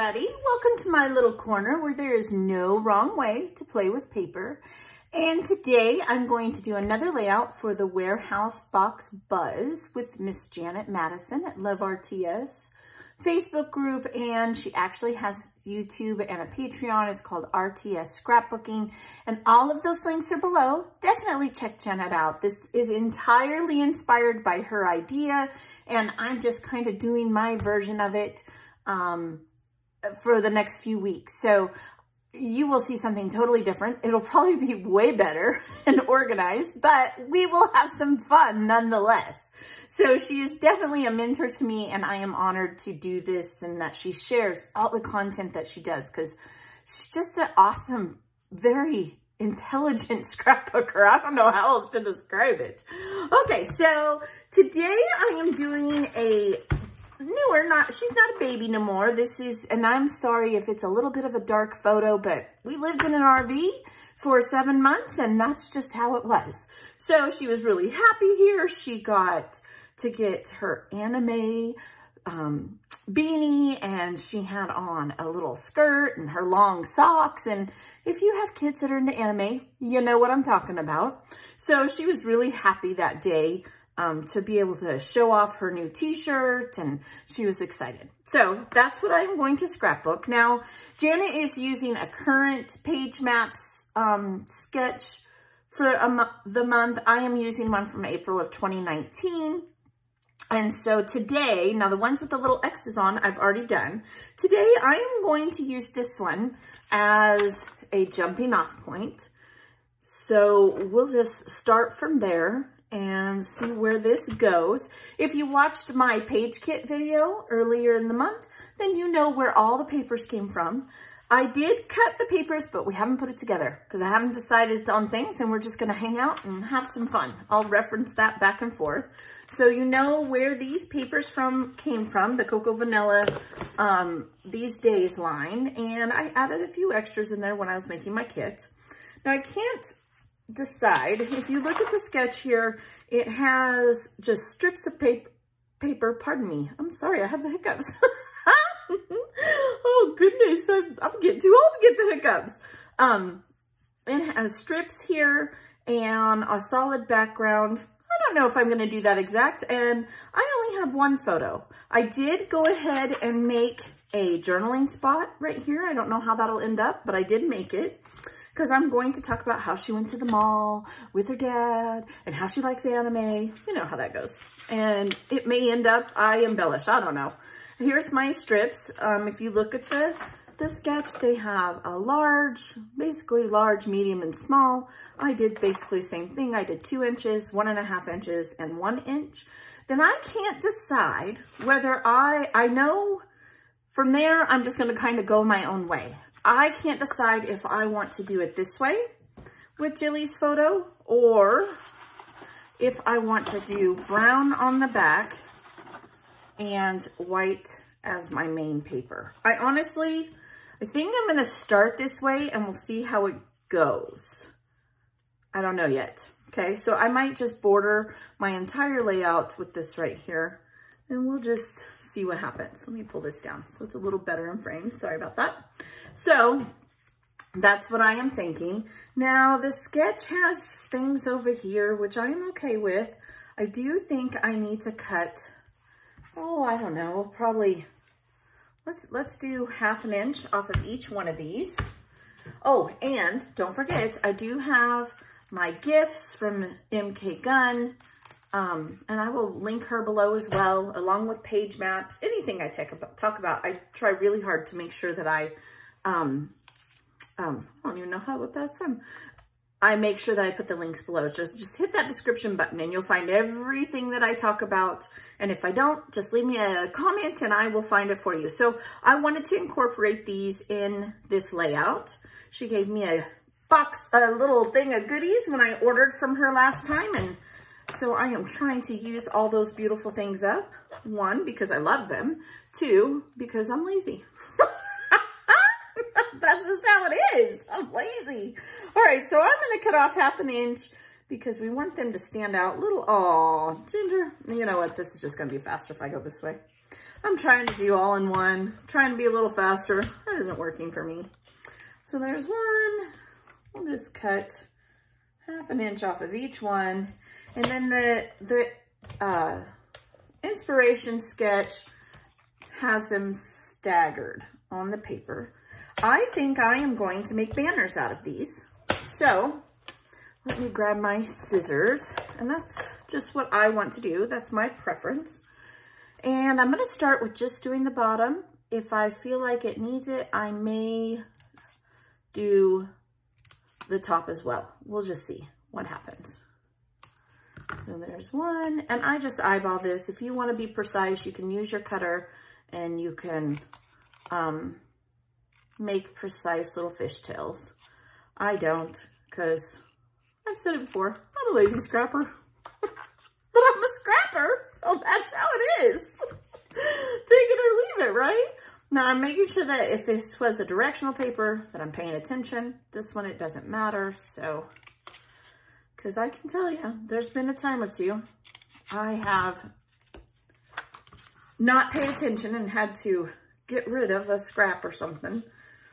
everybody. Welcome to my little corner where there is no wrong way to play with paper. And today I'm going to do another layout for the Warehouse Box Buzz with Miss Janet Madison at Love RTS Facebook group. And she actually has YouTube and a Patreon. It's called RTS Scrapbooking. And all of those links are below. Definitely check Janet out. This is entirely inspired by her idea. And I'm just kind of doing my version of it um, for the next few weeks. So you will see something totally different. It'll probably be way better and organized, but we will have some fun nonetheless. So she is definitely a mentor to me and I am honored to do this and that she shares all the content that she does because she's just an awesome, very intelligent scrapbooker. I don't know how else to describe it. Okay, so today I am doing a newer, not, she's not a baby no more. This is, and I'm sorry if it's a little bit of a dark photo, but we lived in an RV for seven months and that's just how it was. So she was really happy here. She got to get her anime um, beanie and she had on a little skirt and her long socks. And if you have kids that are into anime, you know what I'm talking about. So she was really happy that day um, to be able to show off her new t-shirt and she was excited. So that's what I'm going to scrapbook. Now, Janet is using a current page maps um, sketch for the month. I am using one from April of 2019. And so today, now the ones with the little X's on, I've already done. Today, I am going to use this one as a jumping off point. So we'll just start from there and see where this goes. If you watched my page kit video earlier in the month, then you know where all the papers came from. I did cut the papers, but we haven't put it together because I haven't decided on things and we're just going to hang out and have some fun. I'll reference that back and forth. So you know where these papers from came from, the Cocoa Vanilla um, These Days line. And I added a few extras in there when I was making my kit. Now I can't decide. If you look at the sketch here, it has just strips of paper. paper. Pardon me. I'm sorry. I have the hiccups. oh, goodness. I'm, I'm, getting too old to get the hiccups. Um, it has strips here and a solid background. I don't know if I'm going to do that exact. And I only have one photo. I did go ahead and make a journaling spot right here. I don't know how that'll end up, but I did make it because I'm going to talk about how she went to the mall with her dad and how she likes anime. You know how that goes. And it may end up, I embellish, I don't know. Here's my strips. Um, if you look at the, the sketch, they have a large, basically large, medium, and small. I did basically the same thing. I did two inches, one and a half inches, and one inch. Then I can't decide whether I, I know from there, I'm just going to kind of go my own way. I can't decide if I want to do it this way with Jilly's photo or if I want to do brown on the back and white as my main paper. I honestly, I think I'm going to start this way and we'll see how it goes. I don't know yet. Okay, so I might just border my entire layout with this right here and we'll just see what happens. Let me pull this down so it's a little better in frame. Sorry about that. So that's what I am thinking. Now the sketch has things over here, which I am okay with. I do think I need to cut, oh, I don't know, probably, let's, let's do half an inch off of each one of these. Oh, and don't forget, I do have my gifts from MK Gunn, um, and I will link her below as well, along with page maps, anything I talk about, talk about. I try really hard to make sure that I um, um, I don't even know how what that's from. I make sure that I put the links below. Just, just hit that description button and you'll find everything that I talk about. And if I don't, just leave me a comment and I will find it for you. So I wanted to incorporate these in this layout. She gave me a box, a little thing of goodies when I ordered from her last time. And so I am trying to use all those beautiful things up. One, because I love them. Two, because I'm lazy. That's just how it is. I'm lazy. All right, so I'm going to cut off half an inch because we want them to stand out little. Oh, Ginger. You know what? This is just going to be faster if I go this way. I'm trying to do all in one, trying to be a little faster. That isn't working for me. So there's one. I'll just cut half an inch off of each one. And then the, the uh, inspiration sketch has them staggered on the paper. I think I am going to make banners out of these. So let me grab my scissors. And that's just what I want to do. That's my preference. And I'm going to start with just doing the bottom. If I feel like it needs it, I may do the top as well. We'll just see what happens. So there's one, and I just eyeball this. If you want to be precise, you can use your cutter and you can um, make precise little fishtails. I don't, because I've said it before, I'm a lazy scrapper. but I'm a scrapper, so that's how it is. Take it or leave it, right? Now I'm making sure that if this was a directional paper, that I'm paying attention. This one, it doesn't matter, so, because I can tell you, there's been a time or two I have not paid attention and had to get rid of a scrap or something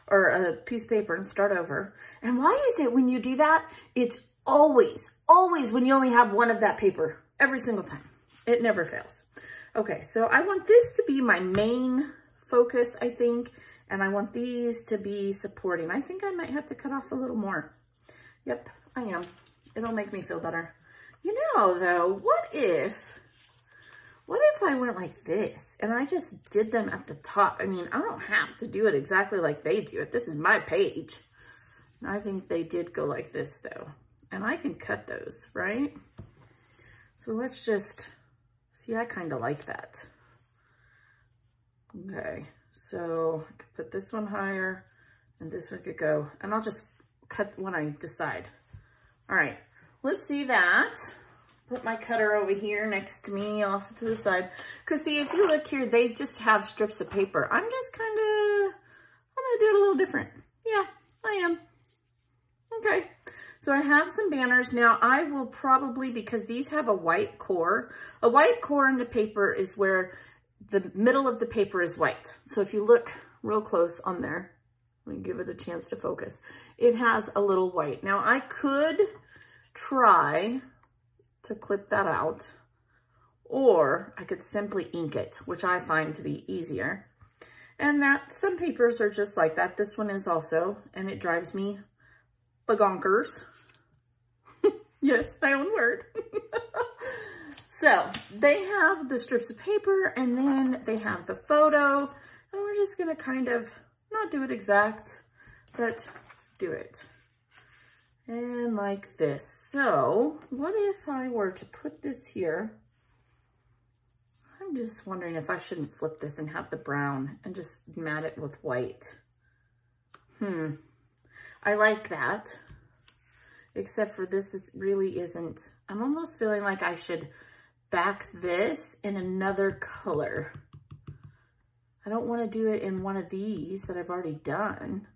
or a piece of paper and start over. And why is it when you do that, it's always, always when you only have one of that paper every single time. It never fails. Okay, so I want this to be my main focus, I think, and I want these to be supporting. I think I might have to cut off a little more. Yep, I am. It'll make me feel better. You know, though, what if, what if I went like this and I just did them at the top? I mean, I don't have to do it exactly like they do it. This is my page. I think they did go like this, though. And I can cut those, right? So let's just, see, I kind of like that. Okay, so I could put this one higher and this one could go, and I'll just cut when I decide. All right, let's see that. Put my cutter over here next to me off to the side. Because see, if you look here, they just have strips of paper. I'm just kind of, I'm going to do it a little different. Yeah, I am. Okay. So I have some banners. Now I will probably, because these have a white core, a white core in the paper is where the middle of the paper is white. So if you look real close on there, let me give it a chance to focus. It has a little white. Now I could try to clip that out or I could simply ink it, which I find to be easier. And that some papers are just like that. This one is also, and it drives me bagonkers. yes, my own word. so they have the strips of paper and then they have the photo. And we're just going to kind of not do it exact, but do it. And like this. So what if I were to put this here? I'm just wondering if I shouldn't flip this and have the brown and just mat it with white. Hmm. I like that, except for this is, really isn't. I'm almost feeling like I should back this in another color. I don't want to do it in one of these that I've already done.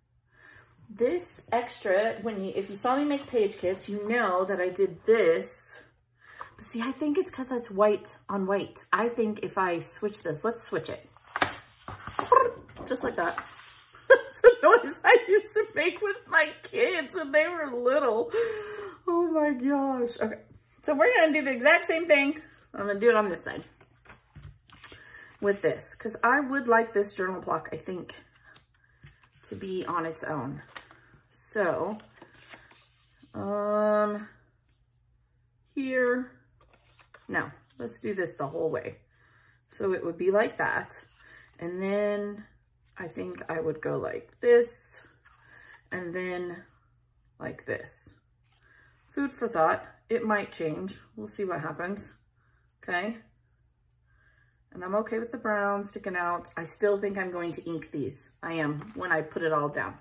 This extra, when you, if you saw me make page kits, you know that I did this. But see, I think it's because it's white on white. I think if I switch this, let's switch it. Just like that. That's a noise I used to make with my kids when they were little. Oh my gosh. Okay, so we're going to do the exact same thing. I'm going to do it on this side with this because I would like this journal block, I think, to be on its own. So, um, here, no, let's do this the whole way. So it would be like that. And then I think I would go like this and then like this. Food for thought. It might change. We'll see what happens. Okay. And I'm okay with the brown sticking out. I still think I'm going to ink these. I am when I put it all down.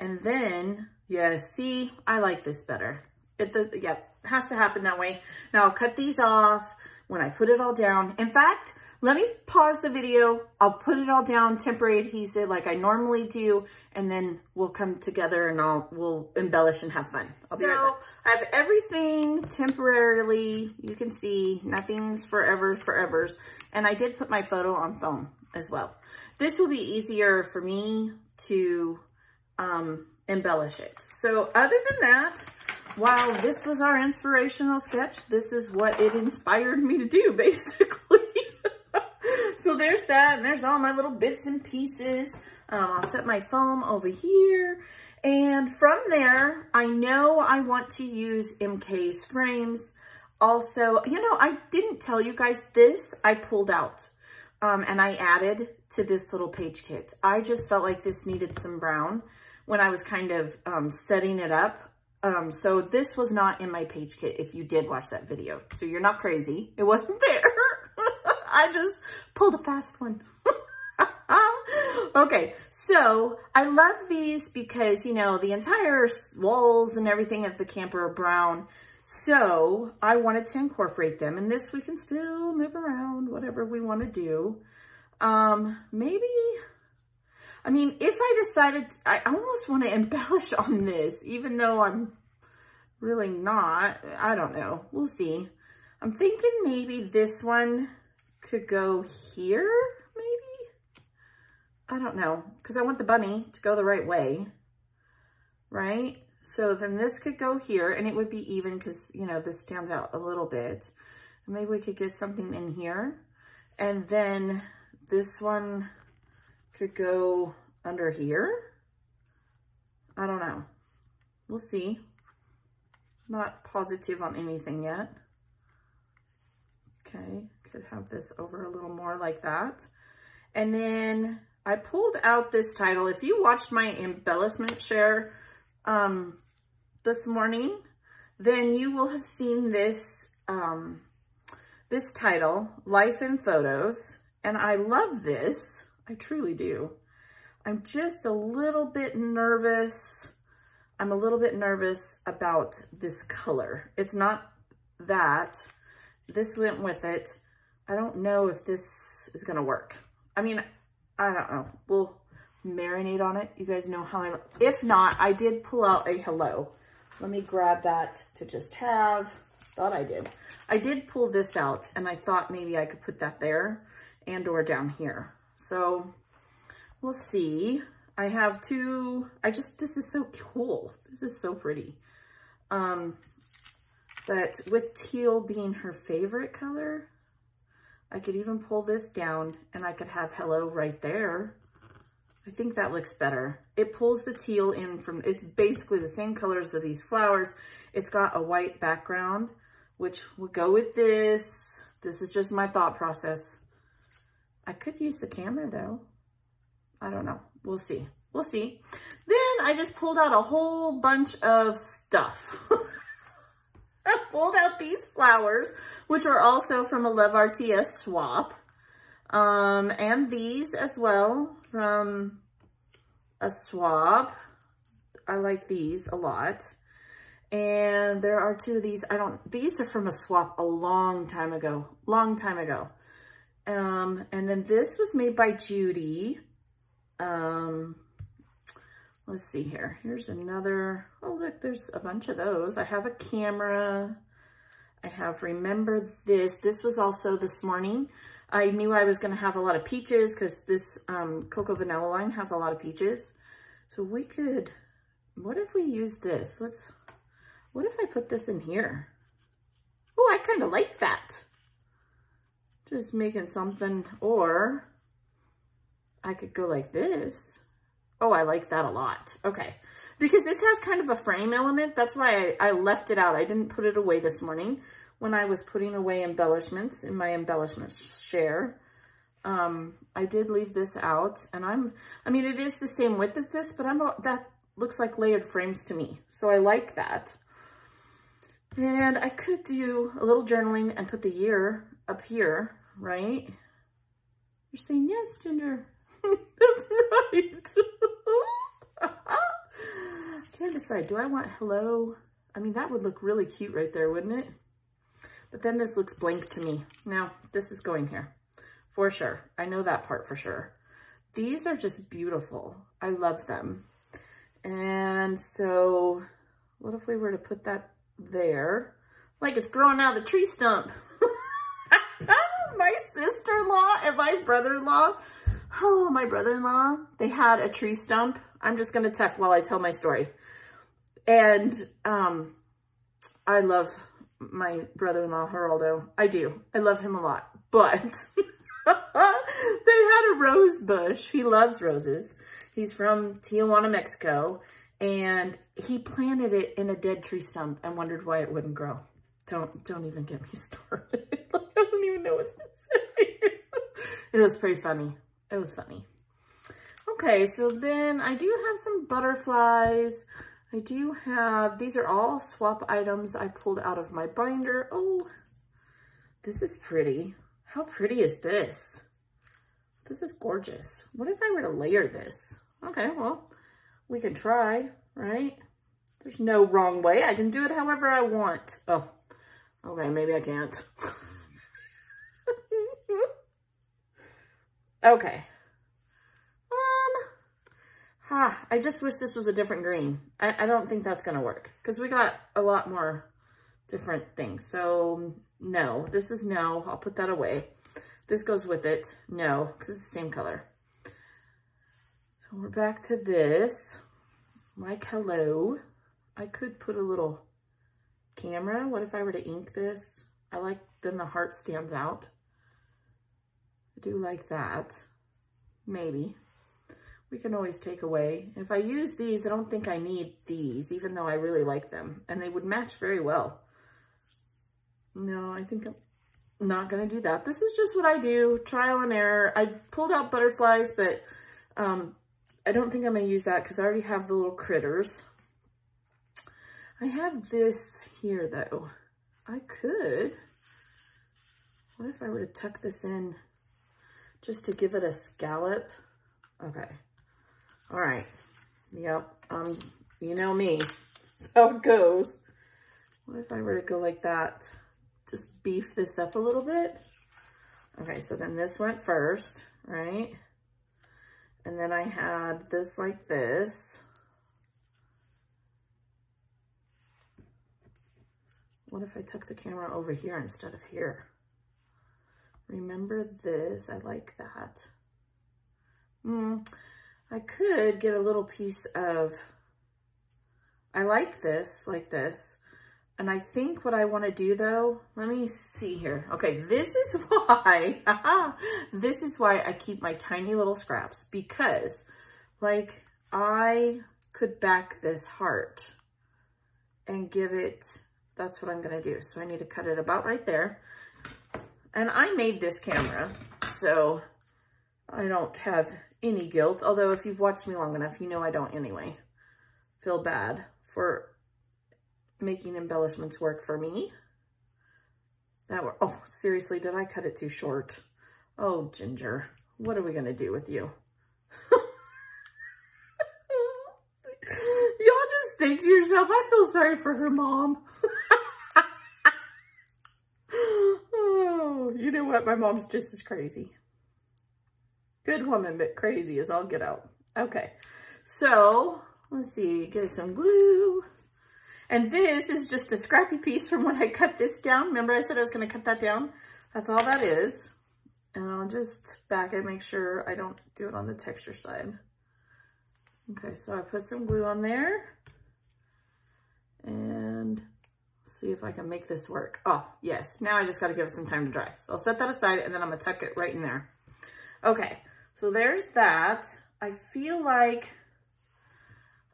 And then, yeah, see, I like this better. It, the, yeah, has to happen that way. Now I'll cut these off when I put it all down. In fact, let me pause the video. I'll put it all down, temporary adhesive like I normally do, and then we'll come together and I'll we'll embellish and have fun. I'll so right I have everything temporarily. You can see nothing's forever, forevers. And I did put my photo on foam as well. This will be easier for me to um, embellish it. So other than that, while this was our inspirational sketch, this is what it inspired me to do, basically. so there's that, and there's all my little bits and pieces. Um, I'll set my foam over here. And from there, I know I want to use MK's frames. Also, you know, I didn't tell you guys this, I pulled out um, and I added to this little page kit. I just felt like this needed some brown when I was kind of um, setting it up. Um, so this was not in my page kit if you did watch that video. So you're not crazy. It wasn't there. I just pulled a fast one. okay, so I love these because, you know, the entire walls and everything at the camper are brown. So I wanted to incorporate them. And this we can still move around, whatever we want to do. Um, maybe, I mean, if I decided, I almost want to embellish on this, even though I'm really not. I don't know. We'll see. I'm thinking maybe this one could go here, maybe? I don't know, because I want the bunny to go the right way, right? So then this could go here, and it would be even because, you know, this stands out a little bit. Maybe we could get something in here. And then this one could go under here. I don't know. We'll see. Not positive on anything yet. Okay, could have this over a little more like that. And then I pulled out this title. If you watched my embellishment share um, this morning, then you will have seen this, um, this title, Life in Photos. And I love this. I truly do. I'm just a little bit nervous. I'm a little bit nervous about this color. It's not that. This went with it. I don't know if this is to work. I mean, I don't know. We'll marinate on it. You guys know how I, if not, I did pull out a hello. Let me grab that to just have, thought I did. I did pull this out and I thought maybe I could put that there and or down here. So we'll see. I have two, I just, this is so cool. This is so pretty. Um, but with teal being her favorite color, I could even pull this down and I could have hello right there. I think that looks better. It pulls the teal in from, it's basically the same colors of these flowers. It's got a white background, which would go with this. This is just my thought process. I could use the camera though. I don't know. We'll see. We'll see. Then I just pulled out a whole bunch of stuff. I pulled out these flowers, which are also from a Love RTS swap. Um, and these as well from a swap. I like these a lot. And there are two of these. I don't, these are from a swap a long time ago, long time ago. Um, and then this was made by Judy. Um, let's see here. Here's another, oh look, there's a bunch of those. I have a camera. I have Remember This. This was also this morning. I knew I was going to have a lot of peaches because this um, Cocoa Vanilla line has a lot of peaches. So we could, what if we use this? Let's, what if I put this in here? Oh, I kind of like that. Just making something, or I could go like this. Oh, I like that a lot. Okay. Because this has kind of a frame element. That's why I, I left it out. I didn't put it away this morning when I was putting away embellishments in my embellishment share. Um, I did leave this out and I'm, I mean, it is the same width as this, but I'm, that looks like layered frames to me. So I like that. And I could do a little journaling and put the year up here, right? You're saying, yes, Ginger. That's right. Can't decide, do I want hello? I mean, that would look really cute right there, wouldn't it? But then this looks blank to me. Now, this is going here for sure. I know that part for sure. these are just beautiful. I love them. And so what if we were to put that there? Like it's growing out of the tree stump. my sister-in-law and my brother-in-law, oh, my brother-in-law, they had a tree stump. I'm just going to tuck while I tell my story. And um, I love my brother-in-law, Geraldo. I do. I love him a lot. But they had a rose bush. He loves roses. He's from Tijuana, Mexico. And he planted it in a dead tree stump and wondered why it wouldn't grow. Don't don't even get me started. It was pretty funny. It was funny. Okay, so then I do have some butterflies. I do have, these are all swap items I pulled out of my binder. Oh, this is pretty. How pretty is this? This is gorgeous. What if I were to layer this? Okay, well, we can try, right? There's no wrong way. I can do it however I want. Oh, okay, maybe I can't. okay. Um, Ah, I just wish this was a different green. I, I don't think that's going to work because we got a lot more different things. So no, this is no. I'll put that away. This goes with it. No, because it's the same color. So we're back to this. Like hello. I could put a little camera. What if I were to ink this? I like, then the heart stands out. Do like that. Maybe we can always take away. If I use these, I don't think I need these, even though I really like them. And they would match very well. No, I think I'm not going to do that. This is just what I do, trial and error. I pulled out butterflies, but um, I don't think I'm going to use that because I already have the little critters. I have this here, though. I could. What if I were to tuck this in just to give it a scallop? Okay. All right. Yep. Um, you know me. That's how it goes. What if I were to go like that? Just beef this up a little bit. Okay, so then this went first, right? And then I had this like this. What if I took the camera over here instead of here? Remember this? I like that. Hmm. I could get a little piece of, I like this, like this. And I think what I want to do though, let me see here. Okay, this is why, this is why I keep my tiny little scraps because like I could back this heart and give it, that's what I'm going to do. So I need to cut it about right there. And I made this camera, so I don't have any guilt. Although if you've watched me long enough, you know I don't anyway feel bad for making embellishments work for me. That were, oh, seriously, did I cut it too short? Oh, Ginger, what are we going to do with you? Y'all just think to yourself, I feel sorry for her mom. oh, you know what? My mom's just as crazy. Good woman, but crazy as all get out. Okay, so let's see, get some glue. And this is just a scrappy piece from when I cut this down. Remember I said I was going to cut that down? That's all that is. And I'll just back it, make sure I don't do it on the texture side. Okay, so I put some glue on there. And see if I can make this work. Oh, yes. Now I just got to give it some time to dry. So I'll set that aside and then I'm going to tuck it right in there. Okay, so there's that. I feel like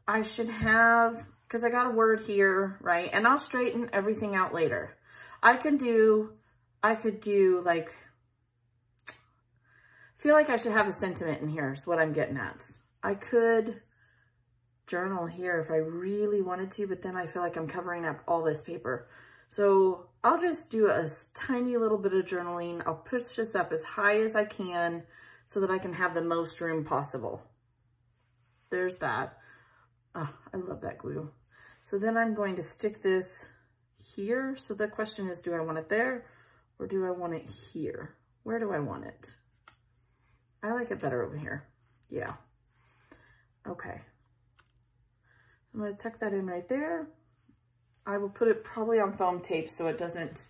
I should have, because I got a word here, right? And I'll straighten everything out later. I can do, I could do like, feel like I should have a sentiment in here is what I'm getting at. I could journal here if I really wanted to, but then I feel like I'm covering up all this paper. So I'll just do a tiny little bit of journaling. I'll push this up as high as I can so that I can have the most room possible. There's that. Oh, I love that glue. So then I'm going to stick this here. So the question is, do I want it there or do I want it here? Where do I want it? I like it better over here. Yeah. Okay. I'm to tuck that in right there. I will put it probably on foam tape so it doesn't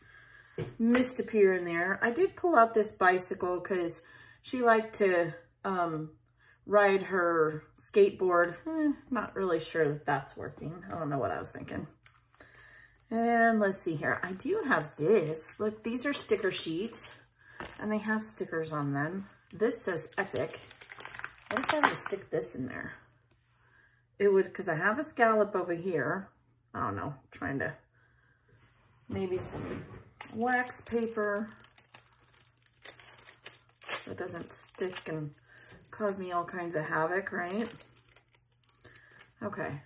mist appear in there. I did pull out this bicycle because she liked to um, ride her skateboard. Eh, not really sure that that's working. I don't know what I was thinking. And let's see here. I do have this. Look, these are sticker sheets and they have stickers on them. This says Epic. What if I were to stick this in there? It would, because I have a scallop over here. I don't know, trying to, maybe some wax paper that doesn't stick and cause me all kinds of havoc, right? Okay,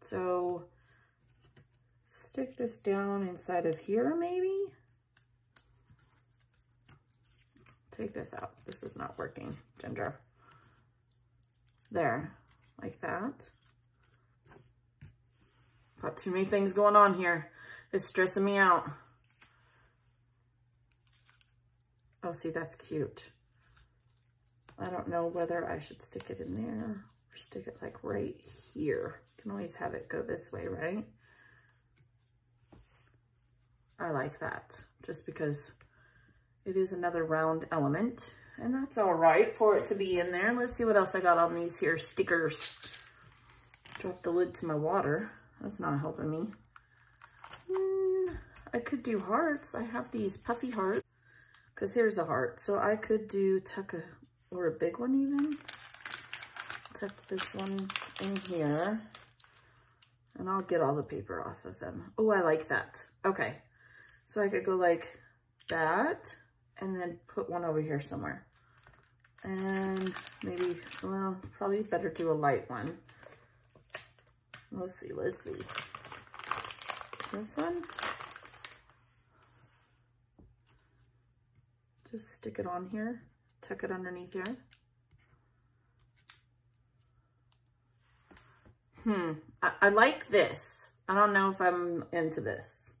so stick this down inside of here maybe? Take this out. This is not working, Ginger. There, like that. Got too many things going on here. It's stressing me out. Oh, see, that's cute. I don't know whether I should stick it in there or stick it like right here. You can always have it go this way, right? I like that just because it is another round element and that's all right for it to be in there. Let's see what else I got on these here stickers. Drop the lid to my water. That's not helping me. Mm, I could do hearts. I have these puffy hearts because here's a heart. So I could do tuck a, or a big one even. Tuck this one in here and I'll get all the paper off of them. Oh, I like that. Okay. So I could go like that and then put one over here somewhere. And maybe, well, probably better do a light one. Let's see, let's see. This one. Just stick it on here, tuck it underneath here. Hmm, I, I like this. I don't know if I'm into this.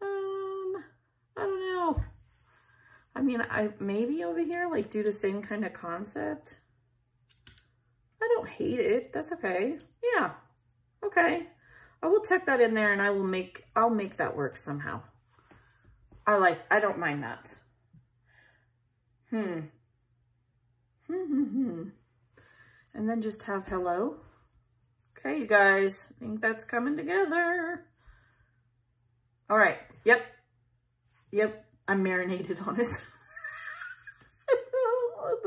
Um, I don't know. I mean, I maybe over here, like do the same kind of concept. I don't hate it. That's okay. Yeah. Okay. I will tuck that in there and I will make, I'll make that work somehow. I like, I don't mind that. Hmm. Hmm, hmm, hmm. And then just have hello. Okay, you guys, I think that's coming together. All right. Yep. Yep. I'm marinated on it.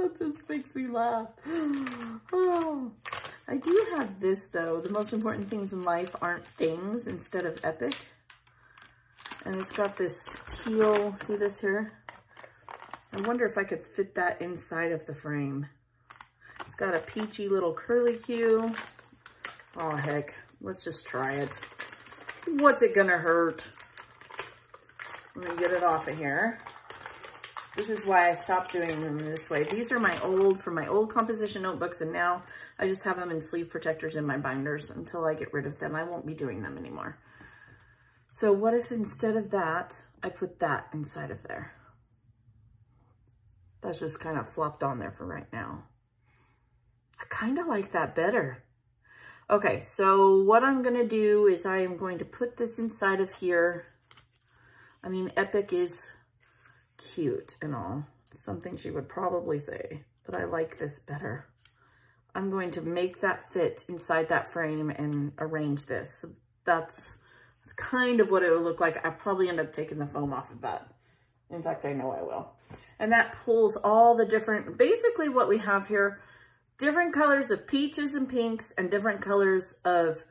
that just makes me laugh. Oh, I do have this though. The most important things in life aren't things instead of epic. And it's got this teal, see this here? I wonder if I could fit that inside of the frame. It's got a peachy little curly Q. Oh heck, let's just try it. What's it gonna hurt? Let me get it off of here. This is why I stopped doing them this way. These are my old, from my old composition notebooks, and now I just have them in sleeve protectors in my binders until I get rid of them. I won't be doing them anymore. So what if instead of that, I put that inside of there? That's just kind of flopped on there for right now. I kind of like that better. Okay, so what I'm going to do is I am going to put this inside of here. I mean, Epic is cute and all. Something she would probably say, but I like this better. I'm going to make that fit inside that frame and arrange this. That's, that's kind of what it would look like. I'll probably end up taking the foam off of that. In fact, I know I will. And that pulls all the different, basically what we have here, different colors of peaches and pinks and different colors of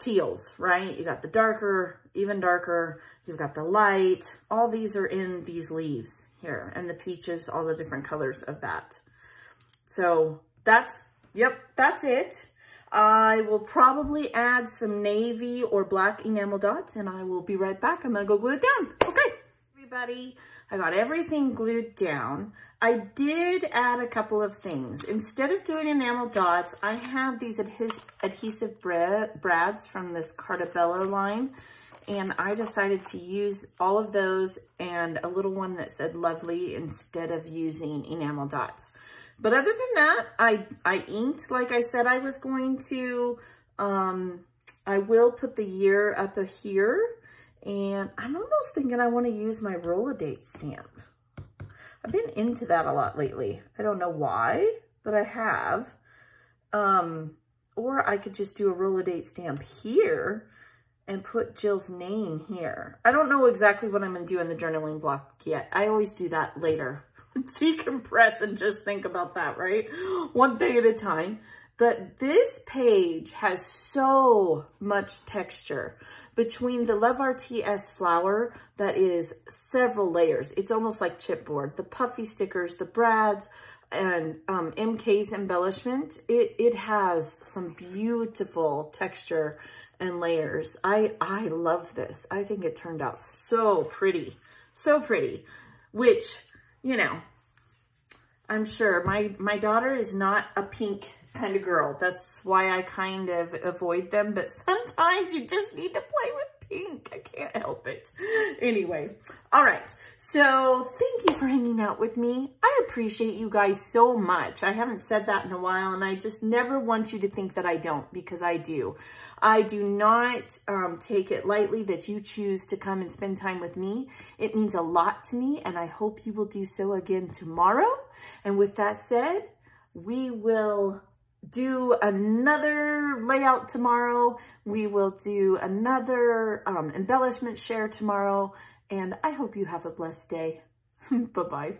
teals, right? You got the darker, even darker, you've got the light, all these are in these leaves here, and the peaches, all the different colors of that. So that's, yep, that's it. I will probably add some navy or black enamel dots, and I will be right back. I'm gonna go glue it down. Okay, everybody, I got everything glued down. I did add a couple of things. Instead of doing enamel dots, I have these adhes adhesive brads from this Carta Bella line. And I decided to use all of those and a little one that said lovely instead of using enamel dots. But other than that, I, I inked like I said I was going to. Um, I will put the year up here. And I'm almost thinking I want to use my Roll-A-Date stamp. I've been into that a lot lately. I don't know why, but I have. Um, or I could just do a Roll-A-Date stamp here and put Jill's name here. I don't know exactly what I'm going to do in the journaling block yet. I always do that later. Decompress and just think about that, right? One thing at a time. But this page has so much texture between the Love RTS flower that is several layers. It's almost like chipboard. The puffy stickers, the brads, and um, MK's embellishment, it, it has some beautiful texture and layers. I, I love this. I think it turned out so pretty, so pretty, which, you know, I'm sure my, my daughter is not a pink kind of girl. That's why I kind of avoid them. But sometimes you just need to play with pink. I can't help it. Anyway, all right. So thank you for hanging out with me. I appreciate you guys so much. I haven't said that in a while, and I just never want you to think that I don't, because I do. I do not um, take it lightly that you choose to come and spend time with me. It means a lot to me, and I hope you will do so again tomorrow. And with that said, we will do another layout tomorrow. We will do another um, embellishment share tomorrow. And I hope you have a blessed day. Bye-bye.